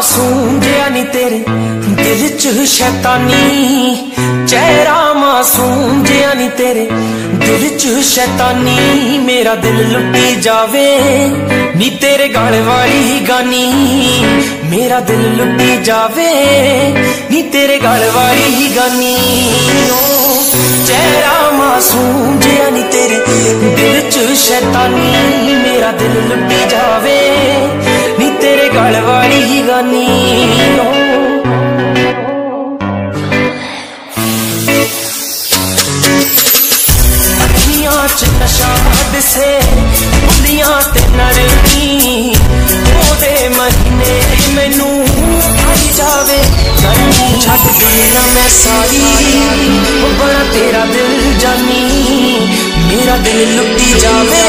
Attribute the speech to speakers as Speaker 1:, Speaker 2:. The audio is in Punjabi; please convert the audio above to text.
Speaker 1: ਮਾਸੂਮ ਜਿਆ ਨੀ ਤੇਰੇ ਦਿਲ 'ਚ ਸ਼ੈਤਾਨੀ। ਚਿਹਰਾ ਮਾਸੂਮ ਜਿਆ ਨੀ ਤੇਰੇ ਦਿਲ 'ਚ ਸ਼ੈਤਾਨੀ। ਮੇਰਾ ਦਿਲ ਲੁੱਟੀ ਜਾਵੇ, ਨੀ ਤੇਰੇ ਗਾਲ ਵਾਲੀ ਹੀ ਗਾਨੀ। ਮੇਰਾ ਦਿਲ ਲੁੱਟੀ ਜਾਵੇ, ਨੀ ਤੇਰੇ ਗਾਲ ਵਾਲੀ ਹੀ ਗਾਨੀ। ਚਿਹਰਾ ਮਾਸੂਮ ਜਿਆ ਨੀ ਤੇਰੇ ਦਿਲ 'ਚ ਸ਼ੈਤਾਨੀ। ਮੇਰਾ ਦਿਲ ਲੁੱਟੀ ਜਾਵੇ ਵਾਲੀ ਅੱਖੀਆਂ 'ਚ ਨਸ਼ਾ ਦਿਸੇ ਬੁੱਲੀਆਂ ਤੇ ਨਰਮੀ। ਉਹਦੇ ਮਹੀਨੇ ਮੈਨੂੰ ਆਈ ਜਾਵੇ ਗਰਮੀ। ਛੱਡ ਦੇਣਾ ਮੈਂ ਸਾਰੀ ਉਹ ਬੜਾ ਤੇਰਾ ਦਿਲ ਜਾਨੀ। ਮੇਰਾ ਦਿਲ ਲੁੱਟੀ ਜਾਵੇ